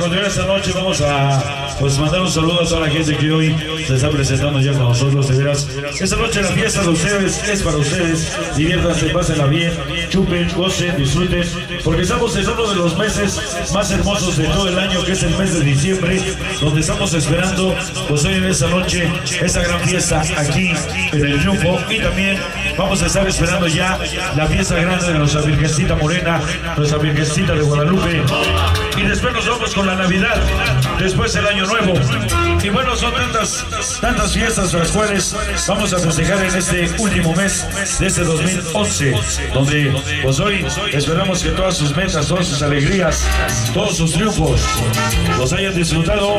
continuar esta noche vamos a pues, mandar un saludo a toda la gente que hoy se está presentando ya con nosotros. De veras, esta noche la fiesta de ustedes es para ustedes. Diviértanse, pásenla bien, chupen, gocen, disfruten, porque estamos en uno de los meses más hermosos de todo el año, que es el mes de diciembre, donde estamos esperando, pues hoy en esta noche, esta gran fiesta aquí en el Triunfo. Y también vamos a estar esperando ya la fiesta grande de nuestra Virgencita Morena, nuestra Virgencita de Guadalupe. Y después nos vamos con la Navidad, después el Año Nuevo. Y bueno, son tantas, tantas fiestas las cuales vamos a festejar en este último mes de este 2011, donde pues hoy esperamos que todas sus metas, todas sus alegrías, todos sus triunfos los hayan disfrutado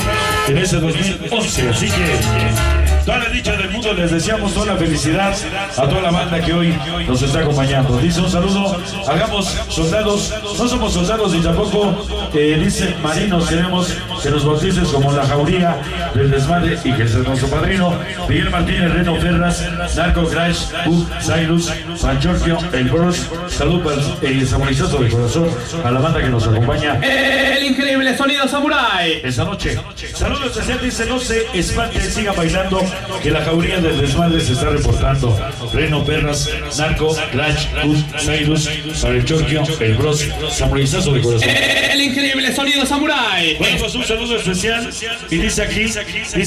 en este 2011. Así que toda la dicha del mundo les deseamos toda la felicidad a toda la banda que hoy nos está acompañando. Dice un saludo, hagamos soldados, no somos soldados ni tampoco eh, dice marinos, queremos que nos bautices como la jauría del desmadre y que sea nuestro padrino, Miguel Martínez, Reno Ferras, Narco Crash, U, Cyrus, San Giorgio, El Bros, salud para el samurizazo de corazón a la banda que nos acompaña. El increíble sonido samurai. Esta noche. Saludos especial, dice, no se espanten, sigan bailando, que la jauría del desmadre se está reportando. Reno Perras, Narco, Crash, U, Cyrus, para el Bros, samurizazo de corazón. El increíble sonido samurai. Bueno, pues un saludo especial y dice aquí, dice